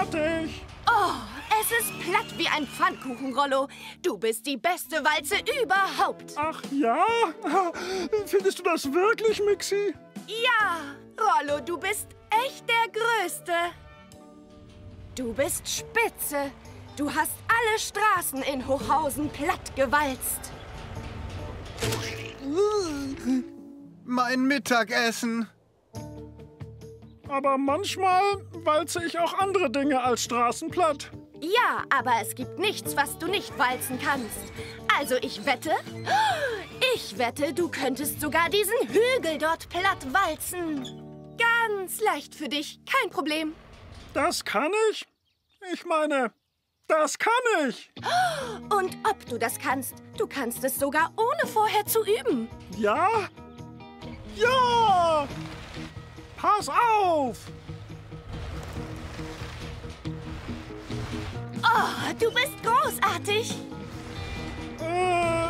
fertig. Oh, es ist platt wie ein Pfannkuchen, Rollo. Du bist die beste Walze überhaupt. Ach ja? Findest du das wirklich, Mixi? Ja, Rollo, du bist echt der Größte. Du bist spitze. Du hast alle Straßen in Hochhausen platt gewalzt. Mein Mittagessen. Aber manchmal walze ich auch andere Dinge als Straßen platt. Ja, aber es gibt nichts, was du nicht walzen kannst. Also ich wette, ich wette, du könntest sogar diesen Hügel dort platt walzen. Ganz leicht für dich, kein Problem. Das kann ich? Ich meine, das kann ich. Und ob du das kannst, du kannst es sogar ohne vorher zu üben. Ja? Ja! Pass auf! Oh, du bist großartig. Äh,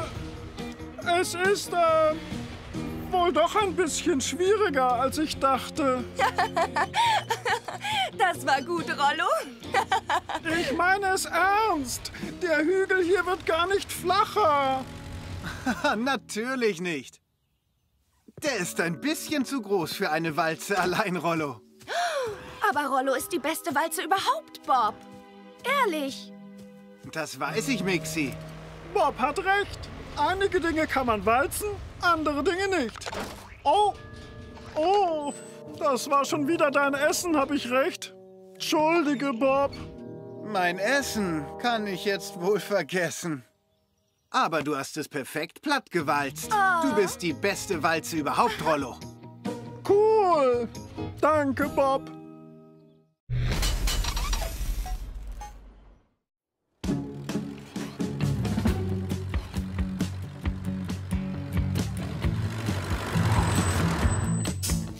es ist, äh, wohl doch ein bisschen schwieriger, als ich dachte. das war gut, Rollo. ich meine es ernst. Der Hügel hier wird gar nicht flacher. Natürlich nicht. Der ist ein bisschen zu groß für eine Walze allein, Rollo. Aber Rollo ist die beste Walze überhaupt, Bob. Ehrlich. Das weiß ich, Mixi. Bob hat recht. Einige Dinge kann man walzen, andere Dinge nicht. Oh, oh, das war schon wieder dein Essen, habe ich recht? Entschuldige, Bob. Mein Essen kann ich jetzt wohl vergessen. Aber du hast es perfekt platt gewalzt. Oh. Du bist die beste Walze überhaupt, Rollo. Cool. Danke, Bob.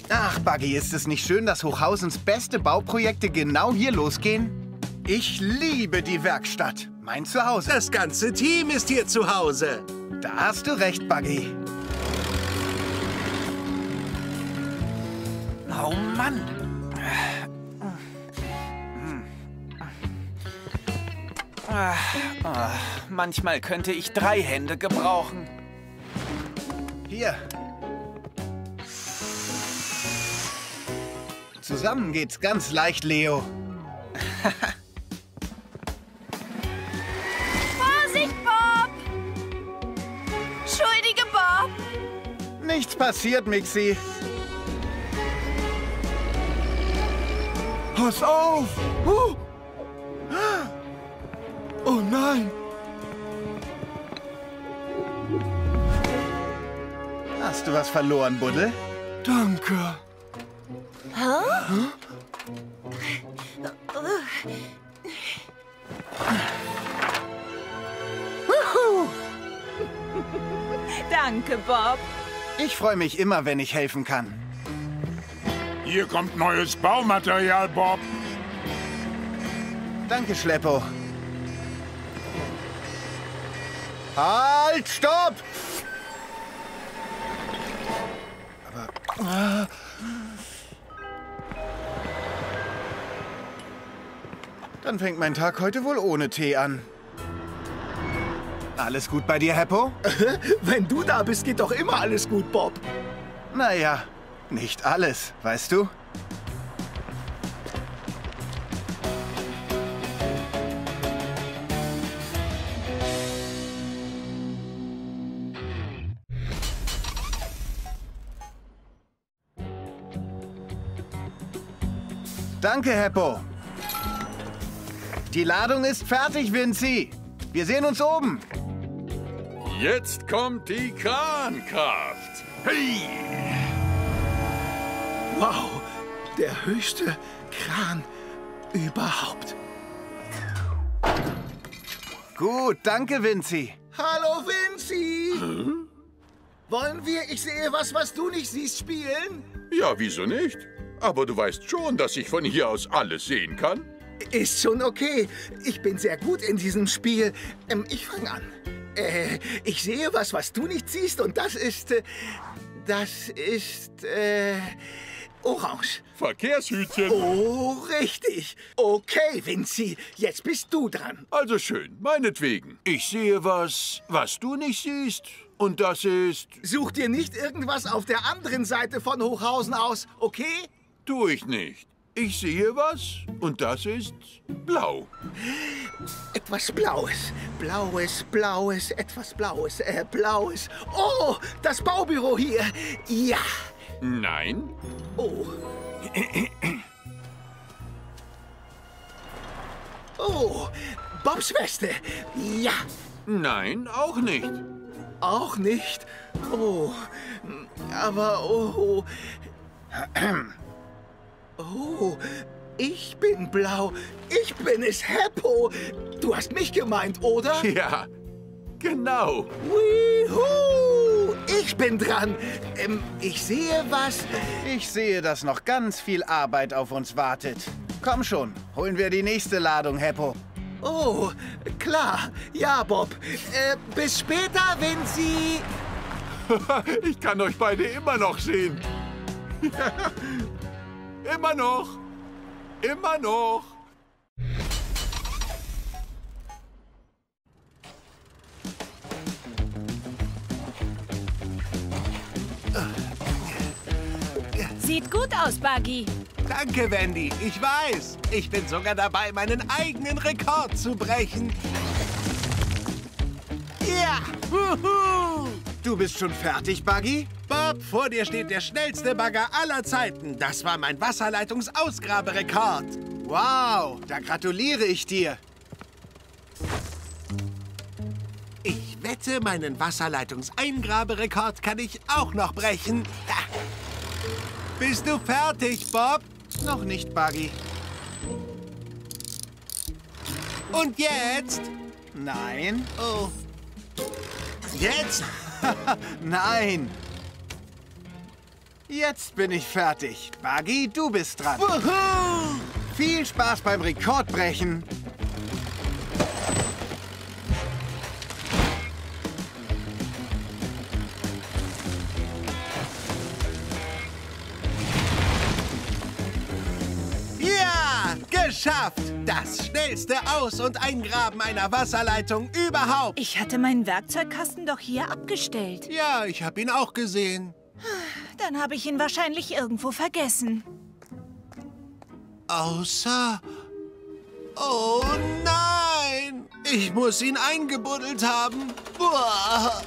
Ach, Buggy, ist es nicht schön, dass Hochhausens beste Bauprojekte genau hier losgehen? Ich liebe die Werkstatt. Mein Zuhause. Das ganze Team ist hier zu Hause. Da hast du recht, Buggy. Oh Mann. Manchmal könnte ich drei Hände gebrauchen. Hier, Zusammen geht's ganz leicht, Leo. Nichts passiert, Mixi. Pass auf! Oh, oh nein! Hast du was verloren, Buddel? Danke. Huh? Danke, Bob. Ich freue mich immer, wenn ich helfen kann. Hier kommt neues Baumaterial, Bob. Danke, Schleppo. Halt, stopp! Aber... Äh, Dann fängt mein Tag heute wohl ohne Tee an. Alles gut bei dir, Heppo? Wenn du da bist, geht doch immer alles gut, Bob. Naja, nicht alles, weißt du? Danke, Heppo. Die Ladung ist fertig, Vinci. Wir sehen uns oben. Jetzt kommt die Krankraft. Hey! Wow, der höchste Kran überhaupt. Gut, danke, Vinci. Hallo, Vinci. Hm? Wollen wir Ich sehe was, was du nicht siehst, spielen? Ja, wieso nicht? Aber du weißt schon, dass ich von hier aus alles sehen kann. Ist schon okay. Ich bin sehr gut in diesem Spiel. Ähm, ich fange an. Äh, ich sehe was, was du nicht siehst und das ist... Äh, das ist... Äh, Orange. Verkehrshütchen. Oh, richtig. Okay, Vinci, jetzt bist du dran. Also schön, meinetwegen. Ich sehe was, was du nicht siehst. Und das ist... Such dir nicht irgendwas auf der anderen Seite von Hochhausen aus, okay? Tu ich nicht. Ich sehe was und das ist blau. Etwas Blaues. Blaues, Blaues, etwas Blaues, äh, Blaues. Oh, das Baubüro hier. Ja. Nein, Oh. Oh, Bobs Weste. Ja. nein, auch nicht. Auch nicht. Oh, aber oh. Oh, ich bin blau. Ich bin es, Heppo. Du hast mich gemeint, oder? Ja, genau. Wuhu! Ich bin dran. Ähm, ich sehe was. Ich sehe, dass noch ganz viel Arbeit auf uns wartet. Komm schon, holen wir die nächste Ladung, Heppo. Oh, klar. Ja, Bob. Äh, bis später, Vinci. Ich kann euch beide immer noch sehen. immer noch. Immer noch. Sieht gut aus, Buggy. Danke, Wendy. Ich weiß. Ich bin sogar dabei, meinen eigenen Rekord zu brechen. Ja! Wuhu! Du bist schon fertig, Buggy? Bob, vor dir steht der schnellste Bagger aller Zeiten. Das war mein Wasserleitungsausgraberekord. Wow, da gratuliere ich dir. Ich wette, meinen Wasserleitungseingraberekord kann ich auch noch brechen. Bist du fertig, Bob? Noch nicht, Buggy. Und jetzt? Nein, Oh. Jetzt? nein. Jetzt bin ich fertig. Buggy, du bist dran. Wuhu! Viel Spaß beim Rekordbrechen. Geschafft! Das schnellste Aus- und Eingraben einer Wasserleitung überhaupt. Ich hatte meinen Werkzeugkasten doch hier abgestellt. Ja, ich habe ihn auch gesehen. Dann habe ich ihn wahrscheinlich irgendwo vergessen. Außer... Oh nein! Ich muss ihn eingebuddelt haben. Boah.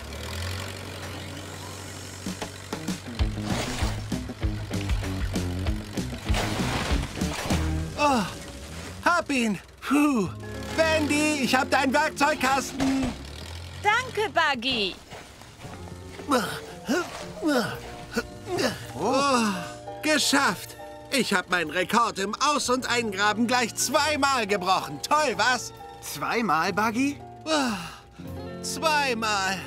Oh, hab ihn. Puh. Wendy, ich hab deinen Werkzeugkasten. Danke, Buggy. Oh, geschafft. Ich hab meinen Rekord im Aus- und Eingraben gleich zweimal gebrochen. Toll, was? Zweimal, Buggy? Ah, Zweimal.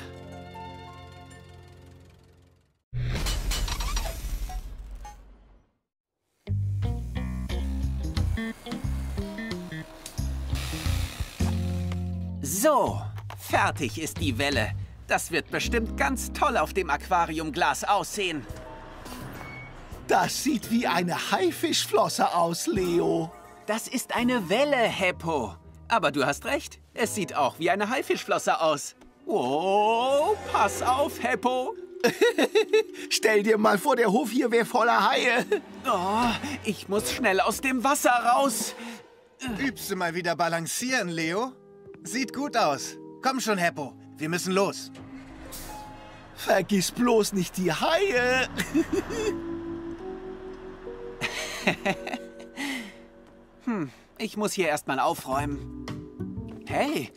So, fertig ist die Welle. Das wird bestimmt ganz toll auf dem Aquariumglas aussehen. Das sieht wie eine Haifischflosse aus, Leo. Das ist eine Welle, Heppo. Aber du hast recht, es sieht auch wie eine Haifischflosse aus. Oh, pass auf, Heppo. Stell dir mal vor, der Hof hier wäre voller Haie. Oh, ich muss schnell aus dem Wasser raus. Übst du mal wieder balancieren, Leo? Sieht gut aus. Komm schon, Heppo. Wir müssen los. Vergiss bloß nicht die Haie. Ich muss hier erstmal aufräumen. Hey,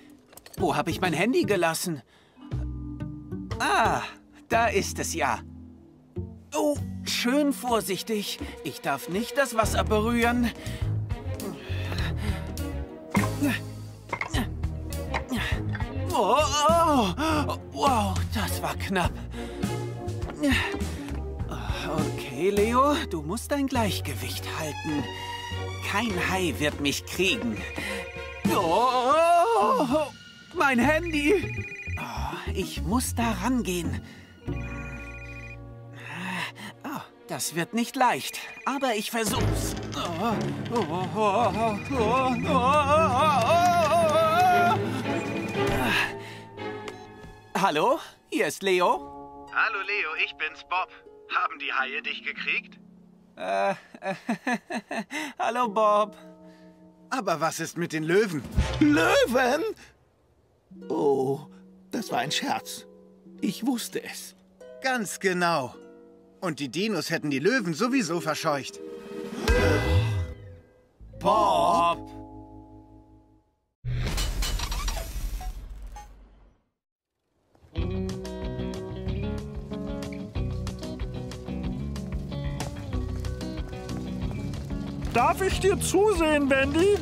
wo habe ich mein Handy gelassen? Ah, da ist es ja. Oh, schön vorsichtig. Ich darf nicht das Wasser berühren. Oh, oh, wow, das war knapp. Okay, Leo, du musst dein Gleichgewicht halten. Kein Hai wird mich kriegen. Oh, mein Handy. Oh, ich muss da rangehen. Oh, Das wird nicht leicht, aber ich versuch's. Oh, oh, oh, oh, oh, Hallo, hier ist Leo. Hallo Leo, ich bin's, Bob. Haben die Haie dich gekriegt? Äh, äh hallo Bob. Aber was ist mit den Löwen? Löwen? Oh, das war ein Scherz. Ich wusste es. Ganz genau. Und die Dinos hätten die Löwen sowieso verscheucht. Bob! Darf ich dir zusehen, Wendy?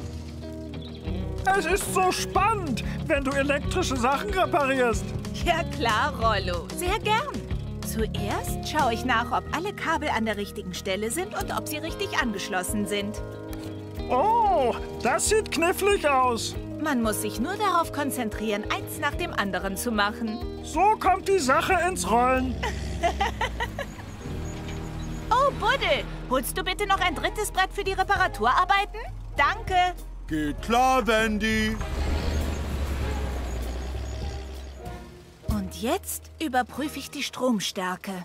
Es ist so spannend, wenn du elektrische Sachen reparierst. Ja klar, Rollo. Sehr gern. Zuerst schaue ich nach, ob alle Kabel an der richtigen Stelle sind und ob sie richtig angeschlossen sind. Oh, das sieht knifflig aus. Man muss sich nur darauf konzentrieren, eins nach dem anderen zu machen. So kommt die Sache ins Rollen. oh, Buddel, holst du bitte noch ein drittes Brett für die Reparaturarbeiten? Danke. Geht klar, Wendy. Und jetzt überprüfe ich die Stromstärke.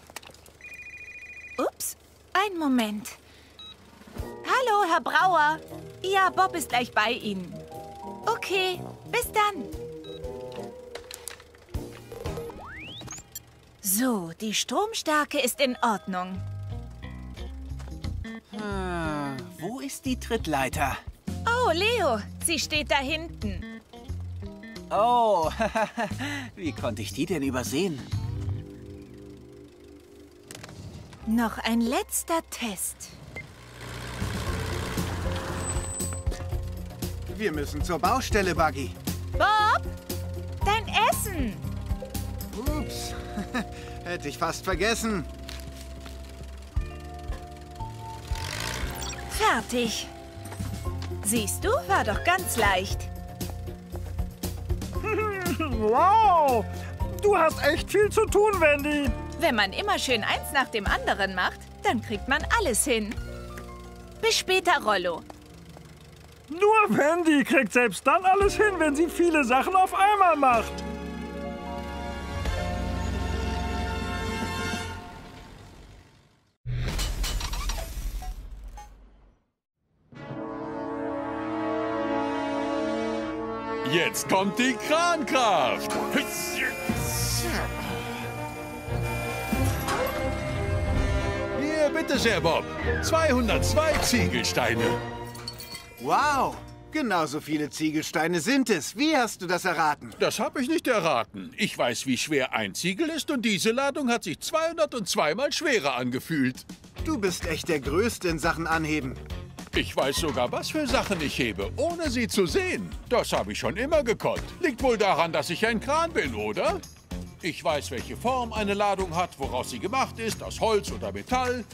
Ups, ein Moment. Hallo, Herr Brauer. Ja, Bob ist gleich bei Ihnen. Okay, bis dann. So, die Stromstärke ist in Ordnung. Hm, wo ist die Trittleiter? Oh, Leo, sie steht da hinten. Oh, wie konnte ich die denn übersehen? Noch ein letzter Test. Wir müssen zur Baustelle, Buggy. Bob, dein Essen. Ups, hätte ich fast vergessen. Fertig. Siehst du, war doch ganz leicht. wow, du hast echt viel zu tun, Wendy. Wenn man immer schön eins nach dem anderen macht, dann kriegt man alles hin. Bis später, Rollo. Nur Wendy kriegt selbst dann alles hin, wenn sie viele Sachen auf einmal macht. Jetzt kommt die Krankraft. Hier, bitte sehr, Bob. 202 Ziegelsteine. Wow, genauso viele Ziegelsteine sind es. Wie hast du das erraten? Das habe ich nicht erraten. Ich weiß, wie schwer ein Ziegel ist und diese Ladung hat sich 202 Mal schwerer angefühlt. Du bist echt der Größte in Sachen Anheben. Ich weiß sogar, was für Sachen ich hebe, ohne sie zu sehen. Das habe ich schon immer gekonnt. Liegt wohl daran, dass ich ein Kran bin, oder? Ich weiß, welche Form eine Ladung hat, woraus sie gemacht ist, aus Holz oder Metall,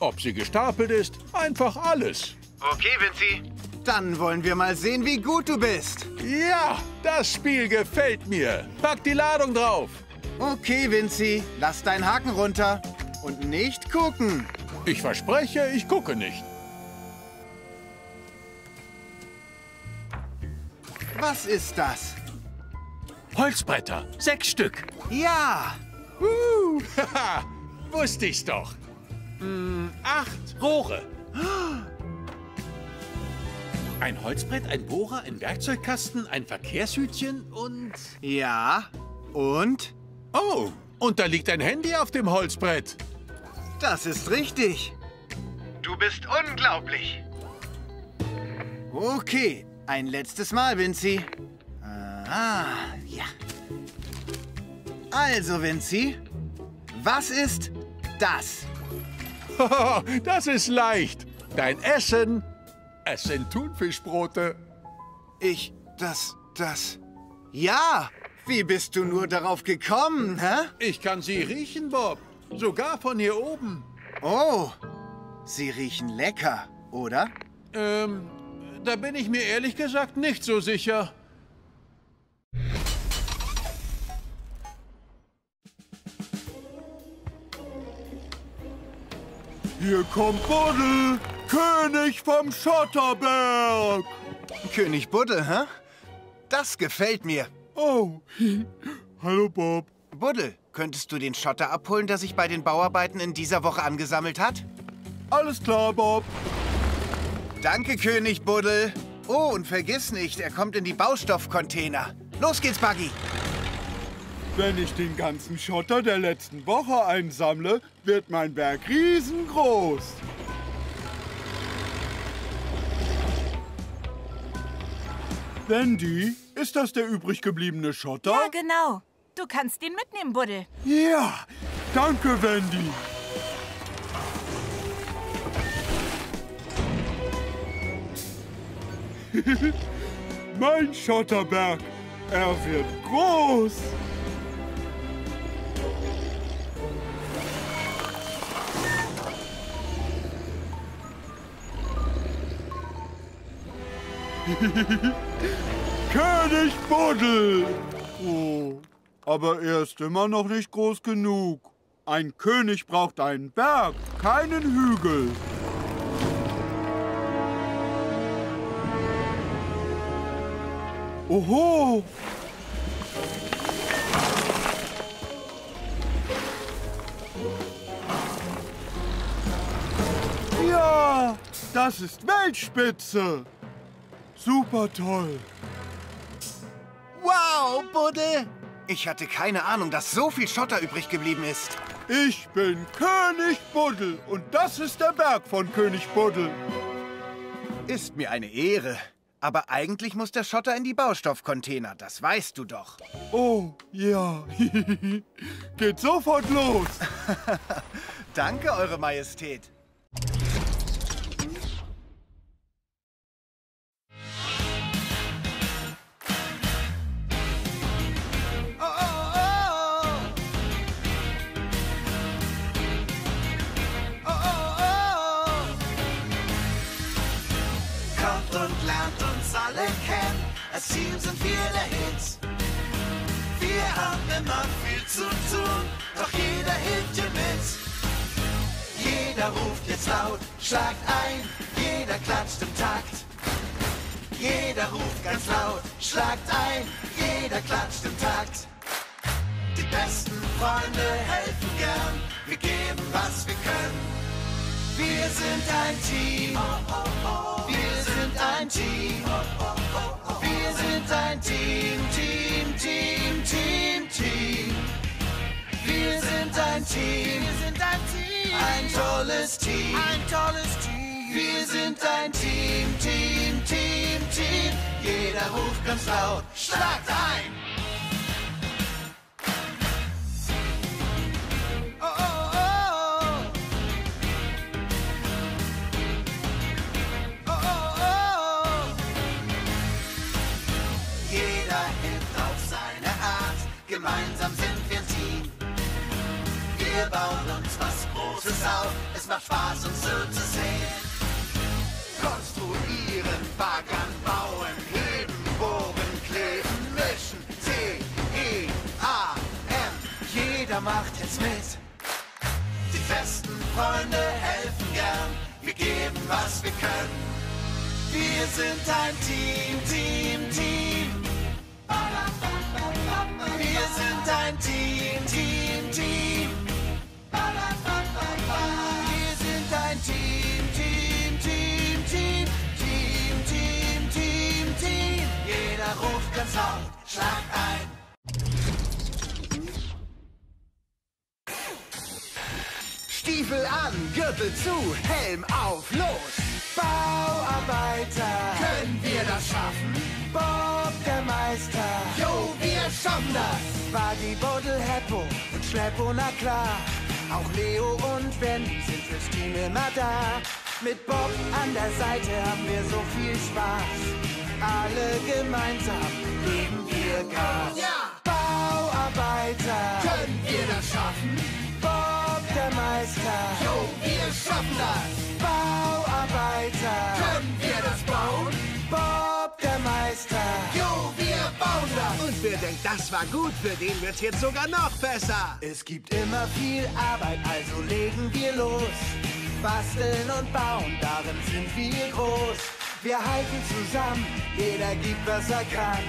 ob sie gestapelt ist, einfach alles. Okay, Vinci. Dann wollen wir mal sehen, wie gut du bist. Ja, das Spiel gefällt mir. Pack die Ladung drauf. Okay, Vinci, lass deinen Haken runter und nicht gucken. Ich verspreche, ich gucke nicht. Was ist das? Holzbretter, sechs Stück. Ja! Uh, haha, wusste ich's doch. Hm, acht Rohre. Ein Holzbrett, ein Bohrer, ein Werkzeugkasten, ein Verkehrshütchen und... Ja, und? Oh, und da liegt ein Handy auf dem Holzbrett. Das ist richtig. Du bist unglaublich. Okay, ein letztes Mal, Vinci. Ah, ja. Also, Vinci, was ist das? das ist leicht. Dein Essen. Es sind Thunfischbrote. Ich, das, das... Ja! Wie bist du nur darauf gekommen, hä? Ich kann sie riechen, Bob. Sogar von hier oben. Oh, sie riechen lecker, oder? Ähm, da bin ich mir ehrlich gesagt nicht so sicher. Hier kommt Buddel, König vom Schotterberg. König Buddel, hä? Das gefällt mir. Oh, hallo Bob. Buddel, könntest du den Schotter abholen, der sich bei den Bauarbeiten in dieser Woche angesammelt hat? Alles klar, Bob. Danke, König Buddel. Oh, und vergiss nicht, er kommt in die Baustoffcontainer. Los geht's, Buggy. Wenn ich den ganzen Schotter der letzten Woche einsammle, wird mein Berg riesengroß. Wendy, ist das der übrig gebliebene Schotter? Ja, genau. Du kannst ihn mitnehmen, Buddel. Ja, danke, Wendy. mein Schotterberg, er wird groß. König Buddel! Oh, aber er ist immer noch nicht groß genug. Ein König braucht einen Berg, keinen Hügel. Oho! Ja, das ist Weltspitze. Super toll. Wow, Buddel! Ich hatte keine Ahnung, dass so viel Schotter übrig geblieben ist. Ich bin König Buddel und das ist der Berg von König Buddel. Ist mir eine Ehre. Aber eigentlich muss der Schotter in die Baustoffcontainer, das weißt du doch. Oh, ja. Geht sofort los. Danke, Eure Majestät. Team sind wir der Hit. Wir haben immer viel zu tun, doch jeder hilft dir mit. Jeder ruft jetzt laut, schlagt ein, jeder klatscht im Takt. Jeder ruft ganz laut, schlagt ein, jeder klatscht im Takt. Die besten Freunde helfen gern, wir geben, was wir können. Wir sind ein Team. Wir sind ein Team. Wir sind ein Team, Team, Team, Team, Team. Wir sind ein Team. Wir sind ein Team. Ein tolles Team. Ein tolles Team. Wir sind ein Team, Team, Team, Team. Jeder ruft ganz laut, schlagt ein. Gemeinsam sind wir ein Team. Wir bauen uns was Großes auf, es macht Spaß uns so zu sehen. Konstruieren, baggern, bauen, heben, bohren, kleben, mischen, C, E, A, M. Jeder macht jetzt mit. Die besten Freunde helfen gern, wir geben, was wir können. Wir sind ein Team, Team, Team. Wir sind ein Team, Team, Team. Wir sind ein Team, Team, Team, Team. Team, Team, Team, Team. Jeder ruft ganz laut, schlag ein. Stiefel an, Gürtel zu, Helm auf, los! Bauarbeiter, können wir das schaffen? Bob der Meister, jo, das. Buggy, Buddel, Heppo und Schleppo, na klar. Auch Leo und Ben sind fürs Team immer da. Mit Bob an der Seite haben wir so viel Spaß. Alle gemeinsam geben wir Gas. Ja! Bauarbeiter, können wir das schaffen? Bob der Meister, jo, wir schaffen das. Bauarbeiter, können wir das bauen? Bob der Meister, jo, wir wer denkt, das war gut, für den wird's jetzt sogar noch besser. Es gibt immer viel Arbeit, also legen wir los. Basteln und bauen, darin sind wir groß. Wir halten zusammen, jeder gibt, was er kann.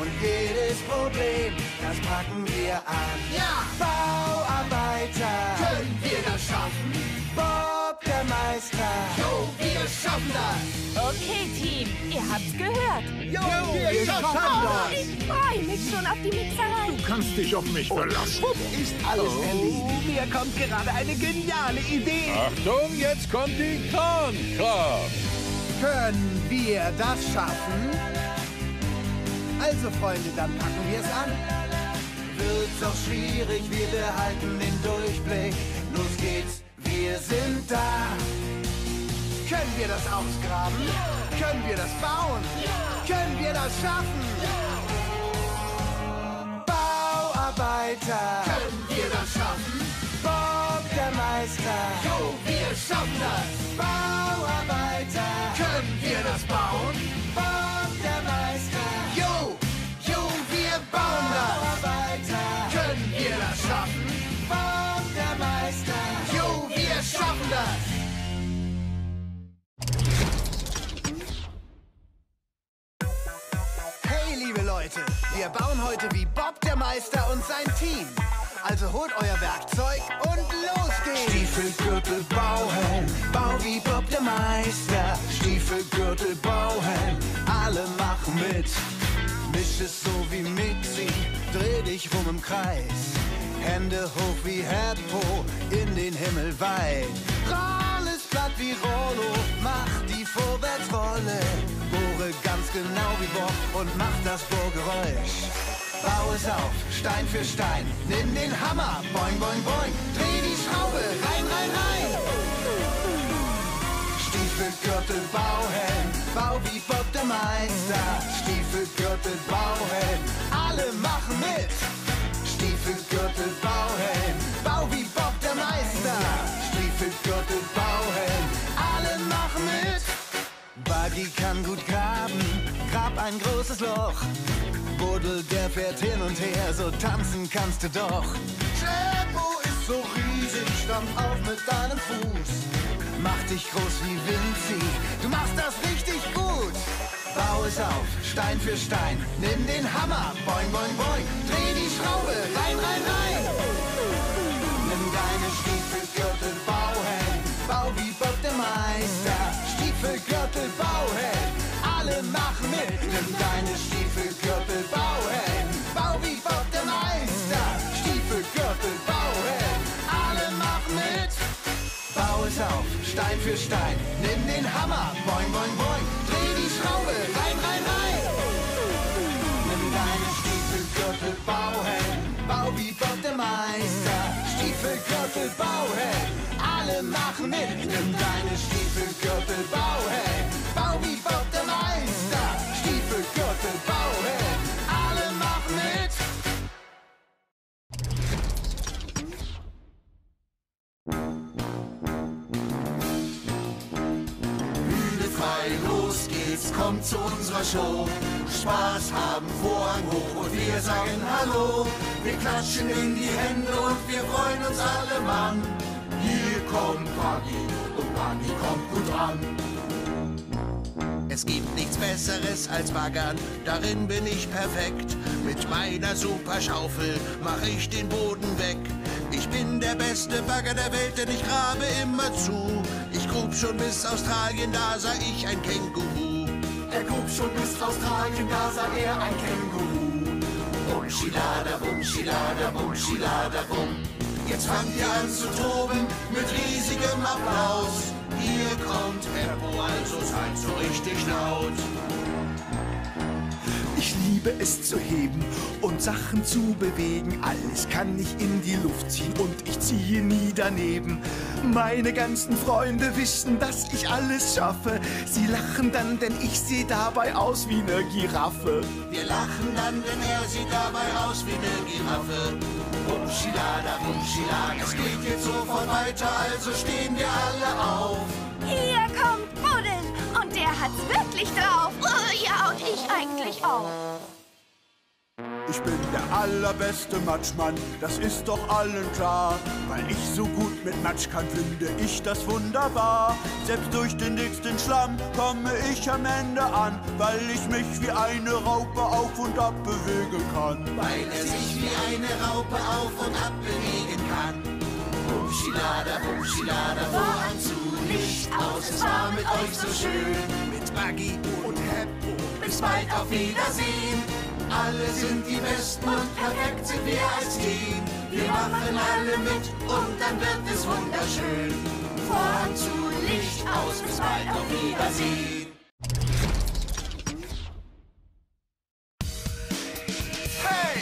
Und jedes Problem, das packen wir an. Ja! Bauarbeiter, können wir das schaffen? Der Meister, jo, wir schaffen das! Okay, Team, ihr habt's gehört. Jo, wir, schaffen Oh, ich freue mich schon auf die Mixerei. Du kannst dich auf mich verlassen. Ist alles erledigt. Mir kommt gerade eine geniale Idee. Achtung, jetzt kommt die Krankraft. Können wir das schaffen? Also, Freunde, dann packen wir es an. Wird's auch schwierig, wir behalten den Durchblick. Los geht's, wir sind da. Können wir das ausgraben? Können wir das bauen? Können wir das schaffen? Bauarbeiter, Können wir das schaffen? Bob der Meister. Jo, wir schaffen das! Bauarbeiter, Können wir das bauen? Bob wir bauen heute wie Bob der Meister und sein Team. Also holt euer Werkzeug und los geht's! Stiefelgürtel, Bauhelm, bau wie Bob der Meister. Stiefelgürtel, Bauhelm, alle machen mit. Misch es so wie Mixi, dreh dich rum im Kreis. Hände hoch wie Herdpo, in den Himmel weit. Roll platt wie Rollo, mach die Vorwärtsrolle. Bohre ganz genau wie Bob und mach das Bohrgeräusch. Bau es auf, Stein für Stein, nimm den Hammer, boing, boing, boing. Dreh die Schraube, rein, rein, rein. Stiefelgürtel, Bauhelm, bau wie Bob der Meister. Stiefelgürtel, Bauhelm, alle machen mit. Stiefelgürtel, Bauhelm, bau wie Bob der Meister. Stiefelgürtel, Bauhelm, alle machen mit. Buggy kann gut graben, grab ein großes Loch. Buddel, der fährt hin und her, so tanzen kannst du doch. Schleppo ist so riesig, stamm auf mit deinem Fuß. Mach dich groß wie Vinci, du machst das richtig gut. Bau es auf, Stein für Stein, nimm den Hammer, boing, boing, boing. Dreh die Schraube, rein, rein, rein. Nimm deine Stiefelgürtel, Bauhelm, machen mit. Nimm deine Stiefelgürtel, Bauhelm, bau wie Bob der Meister. Stiefelgürtel, Bauhelm, alle machen mit. Bau es auf, Stein für Stein, nimm den Hammer, boing, boing, boing. Dreh die Schraube, rein, rein, rein. Nimm deine Stiefelgürtel, Bauhelm, bau wie Bob der Meister. Stiefelgürtel, Bauhelm, alle machen mit. Nimm deine Stiefelgürtel, Show. Spaß haben, Vorhang hoch und wir sagen Hallo. Wir klatschen in die Hände und wir freuen uns alle Mann. Hier kommt Buggy und Buggy kommt gut an. Es gibt nichts Besseres als Baggern, darin bin ich perfekt. Mit meiner Superschaufel mach ich den Boden weg. Ich bin der beste Bagger der Welt, denn ich grabe immer zu. Ich grub schon bis Australien, da sah ich ein Känguru. Er grub schon bis Australien, da sah er ein Känguru. Bum, schilada, bum, schilada, bum, schilada, bum. Jetzt fangt ihr an zu toben mit riesigem Applaus. Hier kommt Tempo, also seid so richtig laut. Ich liebe es zu heben und Sachen zu bewegen. Alles kann ich in die Luft ziehen und ich ziehe nie daneben. Meine ganzen Freunde wissen, dass ich alles schaffe. Sie lachen dann, denn ich sehe dabei aus wie eine Giraffe. Wir lachen dann, denn er sieht dabei aus wie eine Giraffe. Bum, schilada, bum, schilada, es geht jetzt sofort weiter, also stehen wir alle auf. Hier kommt und der hat's wirklich drauf. Oh, ja, und ich eigentlich auch. Ich bin der allerbeste Matschmann, das ist doch allen klar. Weil ich so gut mit Matsch kann, finde ich das wunderbar. Selbst durch den dicksten Schlamm komme ich am Ende an, weil ich mich wie eine Raupe auf und ab bewegen kann. Weil er sich wie eine Raupe auf und ab bewegen kann. Bumschilada, Bumschilada, Vorhang zu, Licht aus, es war mit euch so schön. Mit Buggy und Heppo, bis bald, auf Wiedersehen. Alle sind die Besten und perfekt sind wir als Team. Wir machen alle mit und dann wird es wunderschön. Vorhang zu, Licht aus, bis bald, auf Wiedersehen. Hey!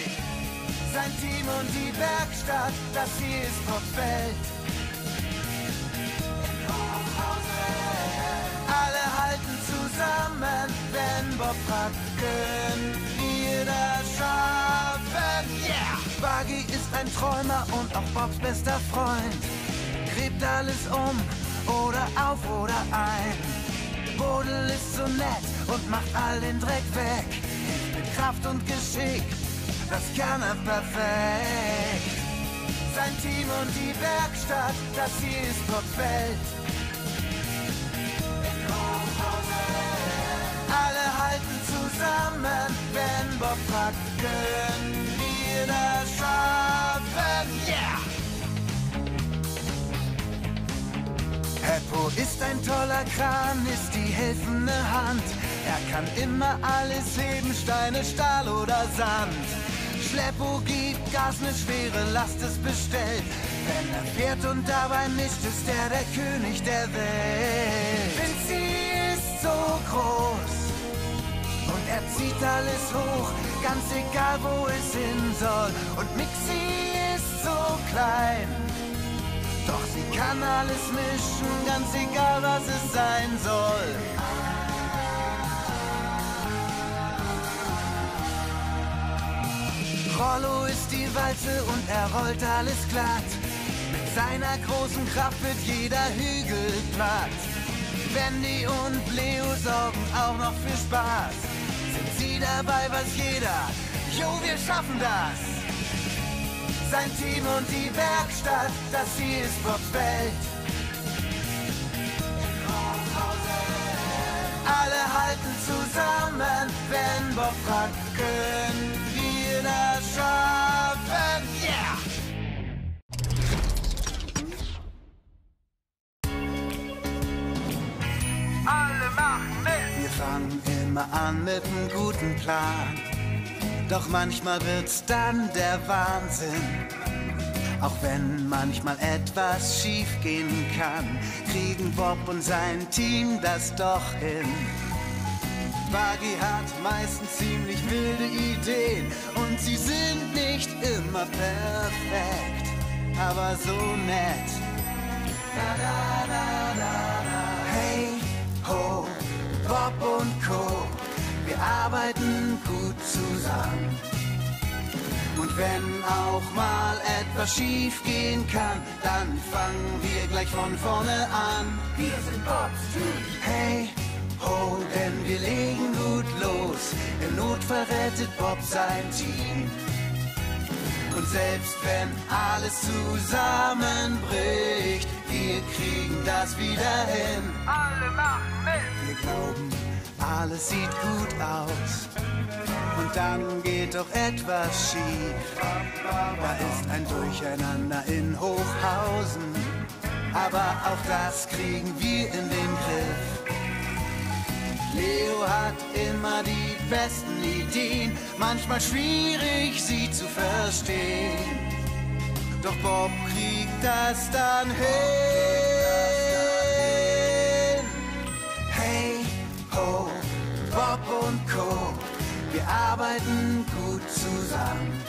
Sein Team und die Werkstatt, das hier ist Popfeld. Können wir das schaffen? Yeah! Buggy ist ein Träumer und auch Bobs bester Freund. Gräbt alles um oder auf oder ein. Bodel ist so nett und macht all den Dreck weg. Mit Kraft und Geschick, das kann er perfekt. Sein Team und die Werkstatt, das hier ist Popfeld. Alle fragt, können wir das schaffen? Yeah! Heppo ist ein toller Kran, ist die helfende Hand. Er kann immer alles heben, Steine, Stahl oder Sand. Schleppo gibt Gas, ne schwere Last ist bestellt. Wenn er fährt und dabei mischt, ist er der König der Welt. Vinci ist so groß er zieht alles hoch, ganz egal wo es hin soll. Und Mixi ist so klein. Doch sie kann alles mischen, ganz egal was es sein soll. Rollo ist die Walze und er rollt alles glatt. Mit seiner großen Kraft wird jeder Hügel platt. Wendy und Leo sorgen auch noch für Spaß. Sind sie dabei, was jeder? Jo, wir schaffen das! Sein Team und die Werkstatt, das hier ist Bobs Welt. Alle halten zusammen, wenn Bob fragt, können wir das schaffen? Yeah! Alle machen mit! Wir fangen immer an mit einem guten Plan. Doch manchmal wird's dann der Wahnsinn. Auch wenn manchmal etwas schief gehen kann, kriegen Bob und sein Team das doch hin. Buggy hat meistens ziemlich wilde Ideen und sie sind nicht immer perfekt, aber so nett. Da, da, da. Hey, ho, Bob und Co. Wir arbeiten gut zusammen. Und wenn auch mal etwas schief gehen kann, dann fangen wir gleich von vorne an. Wir sind Bobs Team. Hey, ho, denn wir legen gut los. Im Notfall rettet Bob sein Team. Und selbst wenn alles zusammenbricht, wir kriegen das wieder hin. Alle machen mit. Wir glauben, alles sieht gut aus. Und dann geht doch etwas schief. Da ist ein Durcheinander in Hochhausen. Aber auch das kriegen wir in den Griff. Leo hat immer die besten Ideen, manchmal schwierig sie zu verstehen. Doch Bob kriegt das dann hin. Hey, ho, Bob und Co. Wir arbeiten gut zusammen.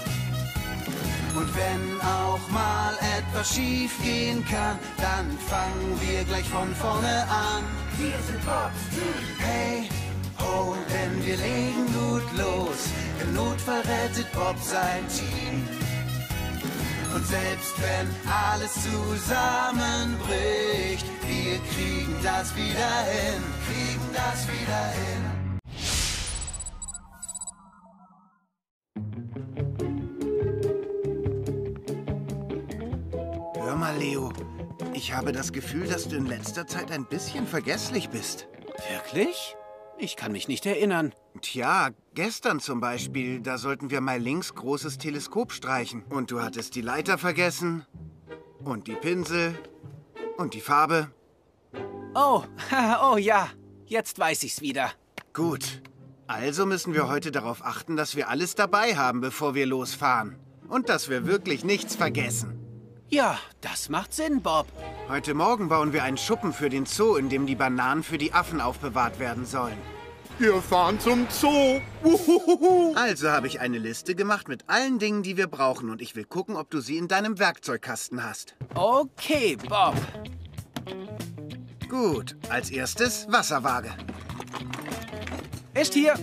Und wenn auch mal etwas schief gehen kann, dann fangen wir gleich von vorne an. Wir sind Bobs Team. Hey, ho, denn wir legen gut los. Im Notfall rettet Bob sein Team. Und selbst wenn alles zusammenbricht, wir kriegen das wieder hin, kriegen das wieder hin. Hör mal, Leo. Ich habe das Gefühl, dass du in letzter Zeit ein bisschen vergesslich bist. Wirklich? Ich kann mich nicht erinnern. Tja, gestern zum Beispiel, da sollten wir mal links großes Teleskop streichen. Und du hattest die Leiter vergessen. Und die Pinsel. Und die Farbe. Oh, oh ja. Jetzt weiß ich's wieder. Gut. Also müssen wir heute darauf achten, dass wir alles dabei haben, bevor wir losfahren. Und dass wir wirklich nichts vergessen. Ja, das macht Sinn, Bob. Heute Morgen bauen wir einen Schuppen für den Zoo, in dem die Bananen für die Affen aufbewahrt werden sollen. Wir fahren zum Zoo. Uhuhuhu. Also habe ich eine Liste gemacht mit allen Dingen, die wir brauchen. Und ich will gucken, ob du sie in deinem Werkzeugkasten hast. Okay, Bob. Gut, als erstes Wasserwaage. Ist hier.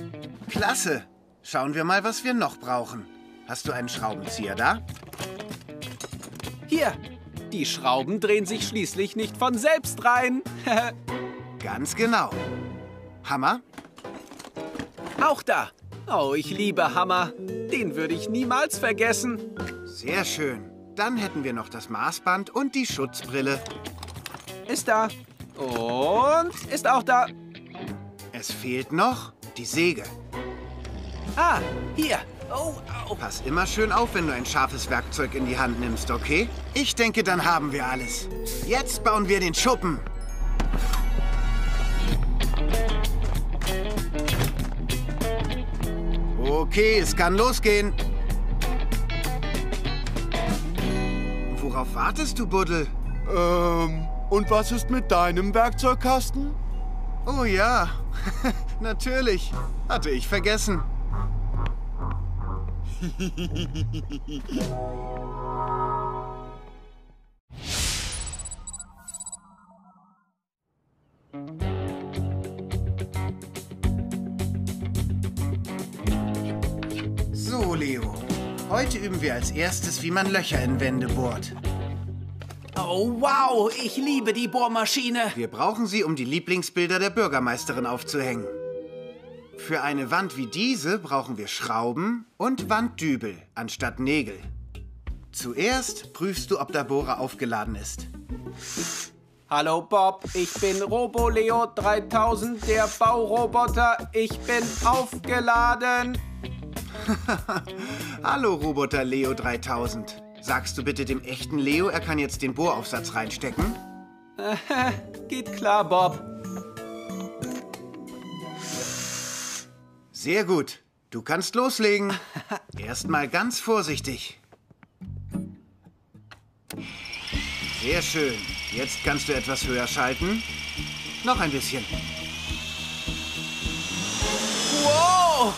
Klasse. Schauen wir mal, was wir noch brauchen. Hast du einen Schraubenzieher da? Hier. Die Schrauben drehen sich schließlich nicht von selbst rein. Ganz genau. Hammer? Auch da. Oh, ich liebe Hammer. Den würde ich niemals vergessen. Sehr schön. Dann hätten wir noch das Maßband und die Schutzbrille. Ist da. Und ist auch da. Es fehlt noch die Säge. Ah, hier. Oh, au. Pass immer schön auf, wenn du ein scharfes Werkzeug in die Hand nimmst, okay? Ich denke, dann haben wir alles. Jetzt bauen wir den Schuppen. Okay, es kann losgehen. Worauf wartest du, Buddel? Ähm, und was ist mit deinem Werkzeugkasten? Oh ja, natürlich. Hatte ich vergessen. So, Leo. Heute üben wir als erstes, wie man Löcher in Wände bohrt. Oh, wow. Ich liebe die Bohrmaschine. Wir brauchen sie, um die Lieblingsbilder der Bürgermeisterin aufzuhängen. Für eine Wand wie diese brauchen wir Schrauben und Wanddübel anstatt Nägel. Zuerst prüfst du, ob der Bohrer aufgeladen ist. Hallo Bob, ich bin RoboLeo 3000, der Bauroboter. Ich bin aufgeladen. Hallo Roboter Leo 3000. Sagst du bitte dem echten Leo, er kann jetzt den Bohraufsatz reinstecken? Geht klar, Bob. Sehr gut. Du kannst loslegen. Erstmal ganz vorsichtig. Sehr schön. Jetzt kannst du etwas höher schalten. Noch ein bisschen. Wow!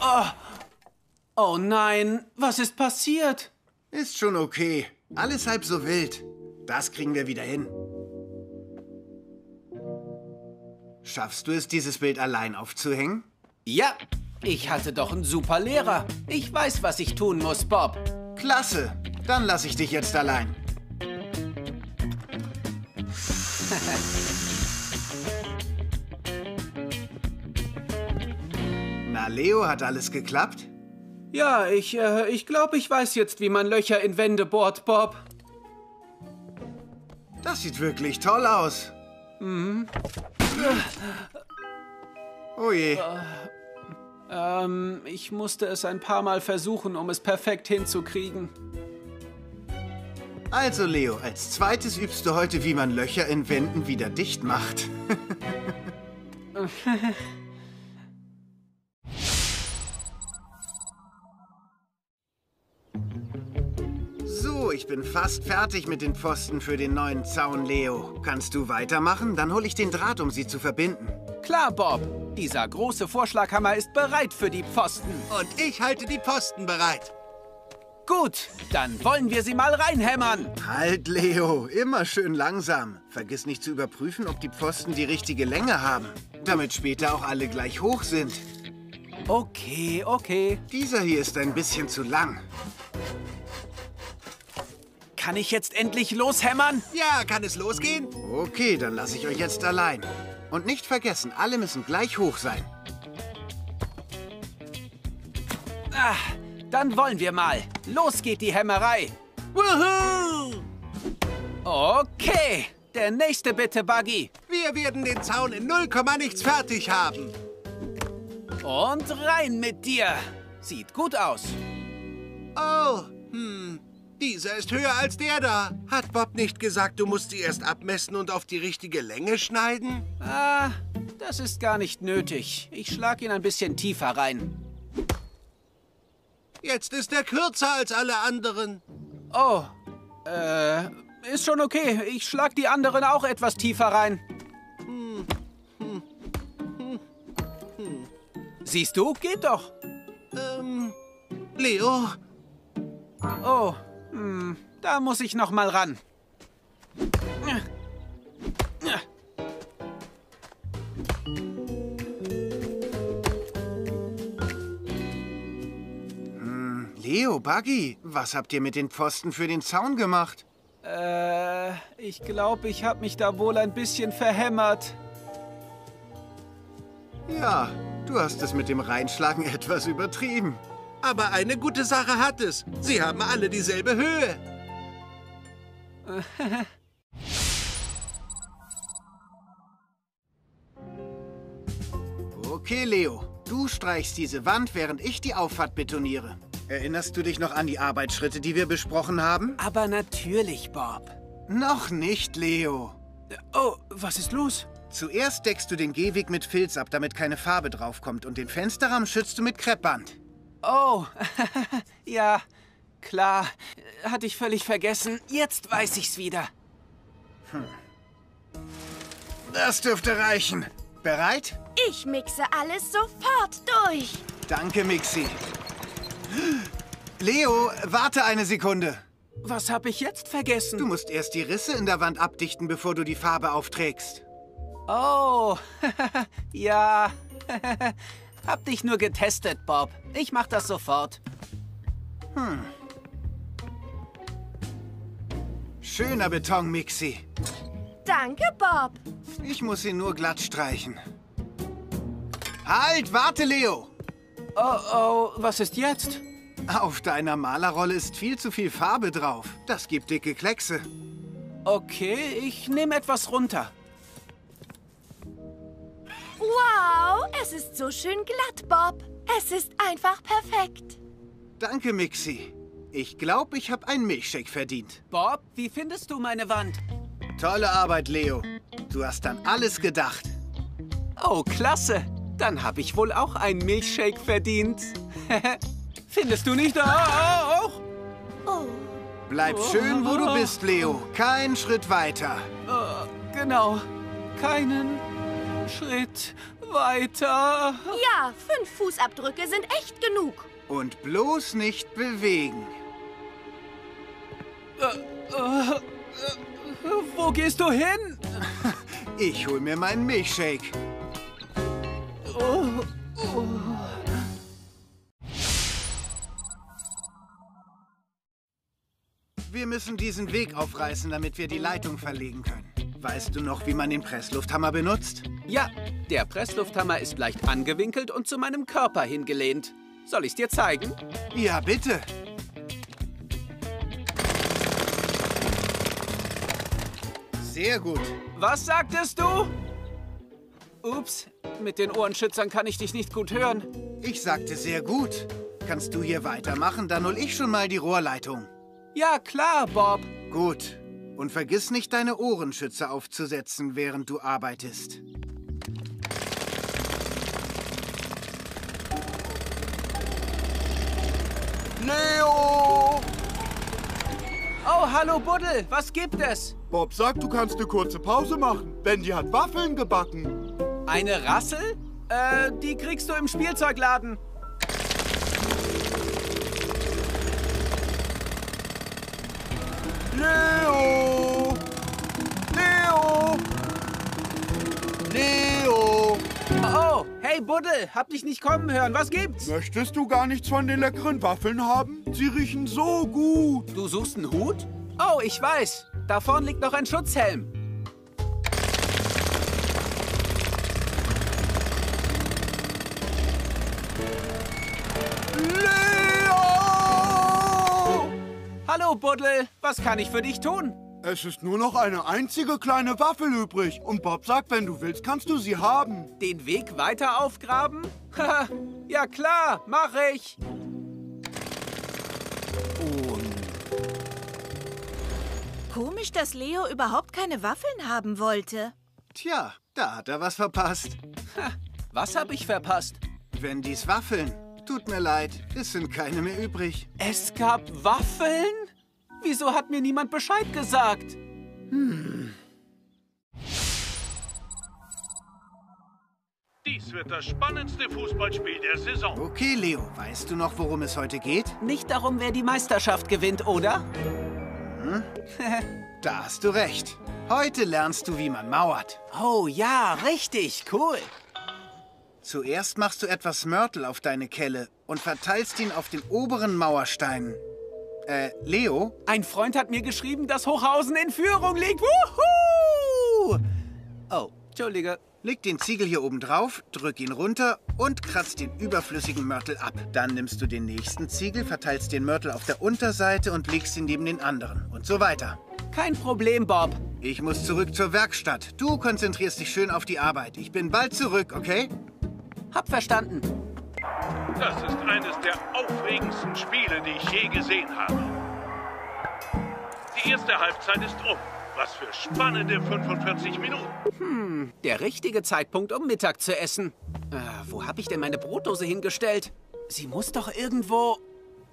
Oh. oh nein, was ist passiert? Ist schon okay. Alles halb so wild. Das kriegen wir wieder hin. Schaffst du es, dieses Bild allein aufzuhängen? Ja, ich hatte doch einen super Lehrer. Ich weiß, was ich tun muss, Bob. Klasse. Dann lasse ich dich jetzt allein. Na, Leo, hat alles geklappt? Ja, ich, äh, ich glaube, ich weiß jetzt, wie man Löcher in Wände bohrt, Bob. Das sieht wirklich toll aus. Mhm. Oh je. Ähm, ich musste es ein paar Mal versuchen, um es perfekt hinzukriegen. Also, Leo, als zweites übst du heute, wie man Löcher in Wänden wieder dicht macht. So, ich bin fast fertig mit den Pfosten für den neuen Zaun, Leo. Kannst du weitermachen? Dann hole ich den Draht, um sie zu verbinden. Klar, Bob. Dieser große Vorschlaghammer ist bereit für die Pfosten. Und ich halte die Posten bereit. Gut, dann wollen wir sie mal reinhämmern. Halt, Leo. Immer schön langsam. Vergiss nicht zu überprüfen, ob die Pfosten die richtige Länge haben. Damit später auch alle gleich hoch sind. Okay, okay. Dieser hier ist ein bisschen zu lang. Kann ich jetzt endlich loshämmern? Ja, kann es losgehen? Okay, dann lasse ich euch jetzt allein. Und nicht vergessen, alle müssen gleich hoch sein. Ah, dann wollen wir mal. Los geht die Hämmerei. Wuhu! Okay, der nächste bitte, Buggy. Wir werden den Zaun in 0, nichts fertig haben. Und rein mit dir. Sieht gut aus. Oh, hm. Dieser ist höher als der da. Hat Bob nicht gesagt, du musst sie erst abmessen und auf die richtige Länge schneiden? Ah, das ist gar nicht nötig. Ich schlag ihn ein bisschen tiefer rein. Jetzt ist er kürzer als alle anderen. Oh, äh, ist schon okay. Ich schlag die anderen auch etwas tiefer rein. Hm. Hm. Hm. Hm. Siehst du, geht doch. Ähm, Leo? Oh, hm, da muss ich noch mal ran. Hm, Leo, Buggy, was habt ihr mit den Pfosten für den Zaun gemacht? Äh, ich glaube, ich habe mich da wohl ein bisschen verhämmert. Ja, du hast es mit dem Reinschlagen etwas übertrieben. Aber eine gute Sache hat es. Sie haben alle dieselbe Höhe. okay, Leo. Du streichst diese Wand, während ich die Auffahrt betoniere. Erinnerst du dich noch an die Arbeitsschritte, die wir besprochen haben? Aber natürlich, Bob. Noch nicht, Leo. Oh, was ist los? Zuerst deckst du den Gehweg mit Filz ab, damit keine Farbe draufkommt. Und den Fensterrahmen schützt du mit Kreppband. Oh, ja, klar. Hatte ich völlig vergessen. Jetzt weiß ich's wieder. Hm. Das dürfte reichen. Bereit? Ich mixe alles sofort durch. Danke, Mixi. Leo, warte eine Sekunde. Was habe ich jetzt vergessen? Du musst erst die Risse in der Wand abdichten, bevor du die Farbe aufträgst. Oh, ja. Hab dich nur getestet, Bob. Ich mach das sofort. Hm. Schöner Beton, Mixi. Danke, Bob. Ich muss ihn nur glatt streichen. Halt, warte, Leo. Oh, oh, was ist jetzt? Auf deiner Malerrolle ist viel zu viel Farbe drauf. Das gibt dicke Kleckse. Okay, ich nehme etwas runter. Wow, es ist so schön glatt, Bob. Es ist einfach perfekt. Danke, Mixi. Ich glaube, ich habe einen Milchshake verdient. Bob, wie findest du meine Wand? Tolle Arbeit, Leo. Du hast an alles gedacht. Oh, klasse. Dann habe ich wohl auch einen Milchshake verdient. Findest du nicht auch? Oh. Bleib schön, wo du bist, Leo. Kein Schritt weiter. Uh, genau. Keinen Schritt weiter. Ja, fünf Fußabdrücke sind echt genug. Und bloß nicht bewegen. Uh, uh, wo gehst du hin? Ich hol mir meinen Milchshake. Oh, oh. Wir müssen diesen Weg aufreißen, damit wir die Leitung verlegen können. Weißt du noch, wie man den Presslufthammer benutzt? Ja, der Presslufthammer ist leicht angewinkelt und zu meinem Körper hingelehnt. Soll ich's dir zeigen? Ja, bitte. Sehr gut. Was sagtest du? Ups, mit den Ohrenschützern kann ich dich nicht gut hören. Ich sagte sehr gut. Kannst du hier weitermachen? Dann hol ich schon mal die Rohrleitung. Ja, klar, Bob. Gut. Und vergiss nicht, deine Ohrenschützer aufzusetzen, während du arbeitest. Leo! Oh, hallo Buddel, was gibt es? Bob sagt, du kannst eine kurze Pause machen. Wendy hat Waffeln gebacken. Eine Rassel? Äh, die kriegst du im Spielzeugladen. Leo! Leo! Leo! Oh, hey Buddel, hab dich nicht kommen hören. Was gibt's? Möchtest du gar nichts von den leckeren Waffeln haben? Sie riechen so gut. Du suchst einen Hut? Oh, ich weiß. Da vorn liegt noch ein Schutzhelm. Hallo, Buddel. Was kann ich für dich tun? Es ist nur noch eine einzige kleine Waffel übrig. Und Bob sagt, wenn du willst, kannst du sie haben. Den Weg weiter aufgraben? Haha, ja klar, mach ich. Komisch, dass Leo überhaupt keine Waffeln haben wollte. Tja, da hat er was verpasst. Was habe ich verpasst? Wendys Waffeln. Tut mir leid, es sind keine mehr übrig. Es gab Waffeln? Wieso hat mir niemand Bescheid gesagt? Hm. Dies wird das spannendste Fußballspiel der Saison. Okay, Leo, weißt du noch, worum es heute geht? Nicht darum, wer die Meisterschaft gewinnt, oder? Hm? da hast du recht. Heute lernst du, wie man mauert. Oh ja, richtig, cool. Zuerst machst du etwas Mörtel auf deine Kelle und verteilst ihn auf den oberen Mauersteinen. Äh, Leo? Ein Freund hat mir geschrieben, dass Hochhausen in Führung liegt. Wuhu! Oh, Entschuldige. Leg den Ziegel hier oben drauf, drück ihn runter und kratz den überflüssigen Mörtel ab. Dann nimmst du den nächsten Ziegel, verteilst den Mörtel auf der Unterseite und legst ihn neben den anderen. Und so weiter. Kein Problem, Bob. Ich muss zurück zur Werkstatt. Du konzentrierst dich schön auf die Arbeit. Ich bin bald zurück, okay? Hab verstanden. Das ist eines der aufregendsten Spiele, die ich je gesehen habe. Die erste Halbzeit ist um. Was für spannende 45 Minuten. Hm, der richtige Zeitpunkt, um Mittag zu essen. Äh, wo habe ich denn meine Brotdose hingestellt? Sie muss doch irgendwo...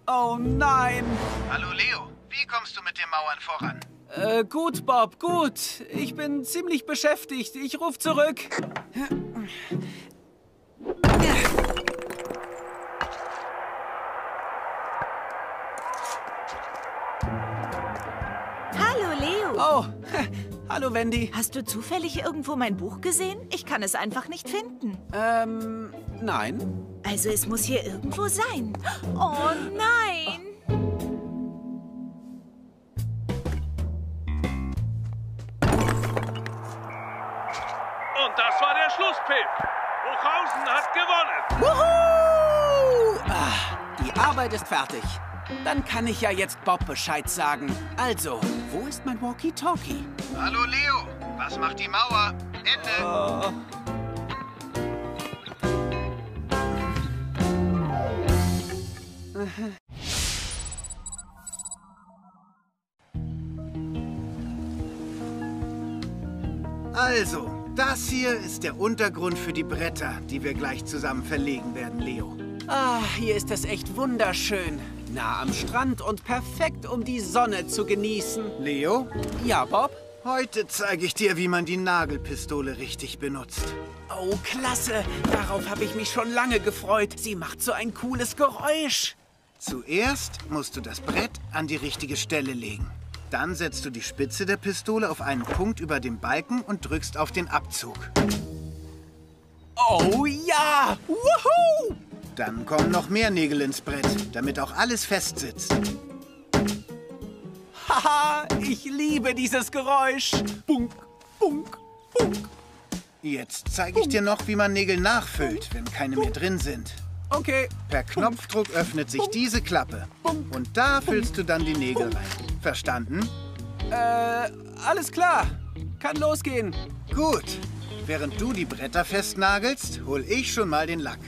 Oh nein! Hallo Leo, wie kommst du mit dem Mauern voran? Äh, gut, Bob, gut. Ich bin ziemlich beschäftigt. Ich ruf zurück. Oh, hallo, Wendy. Hast du zufällig irgendwo mein Buch gesehen? Ich kann es einfach nicht finden. Ähm, nein. Also es muss hier irgendwo sein. Oh nein! Und das war der Schlusspfiff. Hochhausen hat gewonnen. Wuhu! Ah, die Arbeit ist fertig. Dann kann ich ja jetzt Bob Bescheid sagen. Also, wo ist mein Walkie-Talkie? Hallo Leo, was macht die Mauer? Ende. Oh. Also, das hier ist der Untergrund für die Bretter, die wir gleich zusammen verlegen werden, Leo. Ah, hier ist es echt wunderschön. Nah am Strand und perfekt, um die Sonne zu genießen. Leo? Ja, Bob? Heute zeige ich dir, wie man die Nagelpistole richtig benutzt. Oh, klasse. Darauf habe ich mich schon lange gefreut. Sie macht so ein cooles Geräusch. Zuerst musst du das Brett an die richtige Stelle legen. Dann setzt du die Spitze der Pistole auf einen Punkt über dem Balken und drückst auf den Abzug. Oh ja! Wuhu! Dann kommen noch mehr Nägel ins Brett, damit auch alles fest sitzt. Haha, ich liebe dieses Geräusch. Bunk, bunk, bunk. Jetzt zeige ich dir noch, wie man Nägel nachfüllt, wenn keine mehr drin sind. Okay. Per Knopfdruck öffnet sich diese Klappe. Und da füllst du dann die Nägel rein. Verstanden? Äh, alles klar. Kann losgehen. Gut. Während du die Bretter festnagelst, hol ich schon mal den Lack.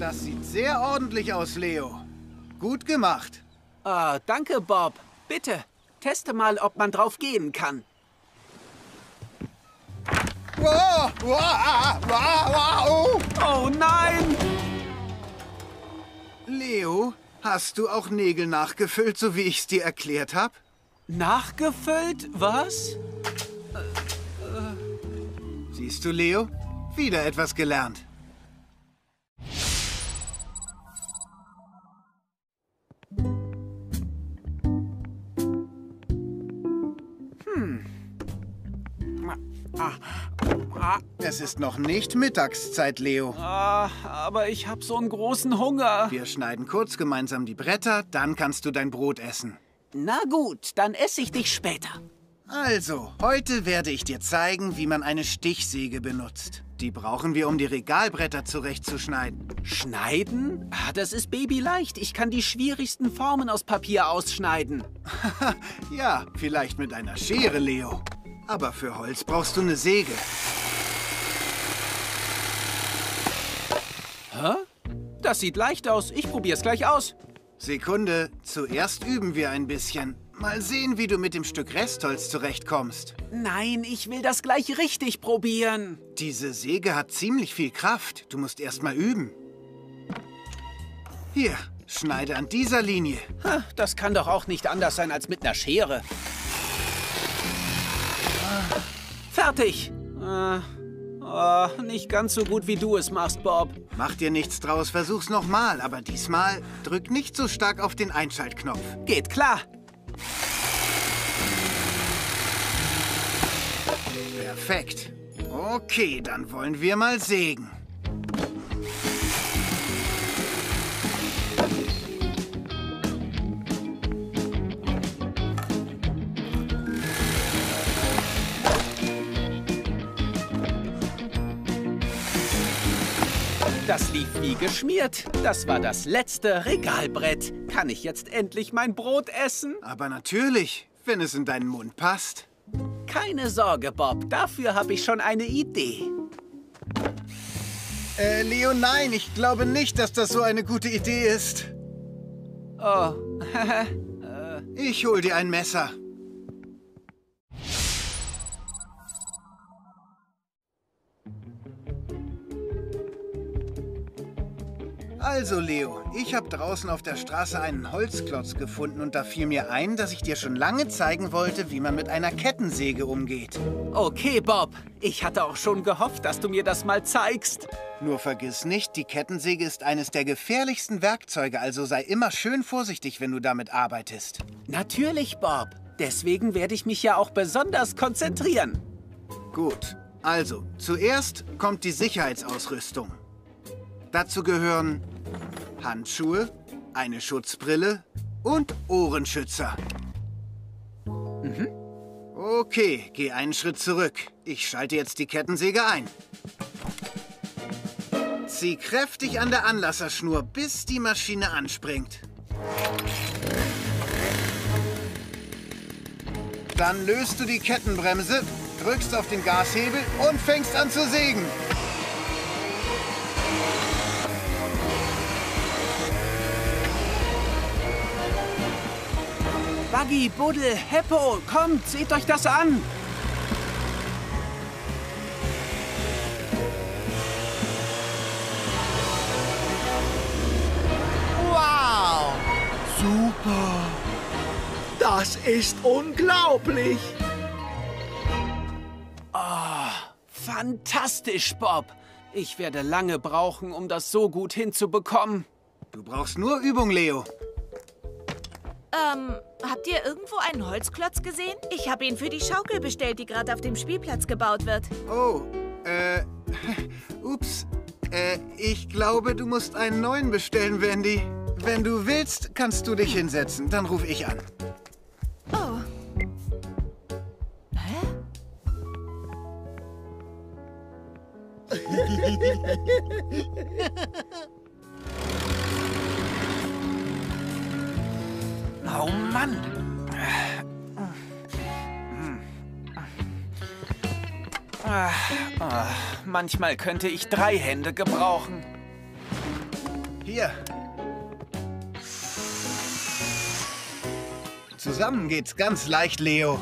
Das sieht sehr ordentlich aus, Leo. Gut gemacht. Ah, danke, Bob. Bitte, teste mal, ob man drauf gehen kann. Wow. Oh nein! Leo, hast du auch Nägel nachgefüllt, so wie ich es dir erklärt habe? Nachgefüllt? Was? Siehst du, Leo? Wieder etwas gelernt. Es ist noch nicht Mittagszeit, Leo. Ah, aber ich habe so einen großen Hunger. Wir schneiden kurz gemeinsam die Bretter, dann kannst du dein Brot essen. Na gut, dann esse ich dich später. Also, heute werde ich dir zeigen, wie man eine Stichsäge benutzt. Die brauchen wir, um die Regalbretter zurechtzuschneiden. Schneiden? Ah, das ist babyleicht. Ich kann die schwierigsten Formen aus Papier ausschneiden. ja, vielleicht mit einer Schere, Leo. Aber für Holz brauchst du eine Säge. Hä? Das sieht leicht aus. Ich probier's gleich aus. Sekunde, zuerst üben wir ein bisschen. Mal sehen, wie du mit dem Stück Restholz zurechtkommst. Nein, ich will das gleich richtig probieren. Diese Säge hat ziemlich viel Kraft. Du musst erst mal üben. Hier, schneide an dieser Linie. Das kann doch auch nicht anders sein als mit einer Schere. Fertig. Äh, oh, nicht ganz so gut, wie du es machst, Bob. Mach dir nichts draus, versuch's nochmal. Aber diesmal drück nicht so stark auf den Einschaltknopf. Geht klar. Perfekt. Okay, dann wollen wir mal sägen. Das lief wie geschmiert. Das war das letzte Regalbrett. Kann ich jetzt endlich mein Brot essen? Aber natürlich, wenn es in deinen Mund passt. Keine Sorge, Bob. Dafür habe ich schon eine Idee. Äh, Leo, nein, ich glaube nicht, dass das so eine gute Idee ist. Oh. ich hol dir ein Messer. Also, Leo, ich habe draußen auf der Straße einen Holzklotz gefunden und da fiel mir ein, dass ich dir schon lange zeigen wollte, wie man mit einer Kettensäge umgeht. Okay, Bob. Ich hatte auch schon gehofft, dass du mir das mal zeigst. Nur vergiss nicht, die Kettensäge ist eines der gefährlichsten Werkzeuge, also sei immer schön vorsichtig, wenn du damit arbeitest. Natürlich, Bob. Deswegen werde ich mich ja auch besonders konzentrieren. Gut. Also, zuerst kommt die Sicherheitsausrüstung. Dazu gehören Handschuhe, eine Schutzbrille und Ohrenschützer. Mhm. Okay, geh einen Schritt zurück. Ich schalte jetzt die Kettensäge ein. Zieh kräftig an der Anlasserschnur, bis die Maschine anspringt. Dann löst du die Kettenbremse, drückst auf den Gashebel und fängst an zu sägen. Buggy, Buddel, Heppo, kommt, seht euch das an! Wow! Super! Das ist unglaublich! Oh, fantastisch, Bob! Ich werde lange brauchen, um das so gut hinzubekommen. Du brauchst nur Übung, Leo. Ähm, habt ihr irgendwo einen Holzklotz gesehen? Ich habe ihn für die Schaukel bestellt, die gerade auf dem Spielplatz gebaut wird. Oh, äh, ups. Äh, ich glaube, du musst einen neuen bestellen, Wendy. Wenn du willst, kannst du dich hinsetzen. Dann ruf ich an. Oh. Hä? Oh Mann! Ah, ah, manchmal könnte ich drei Hände gebrauchen. Hier. Zusammen geht's ganz leicht, Leo.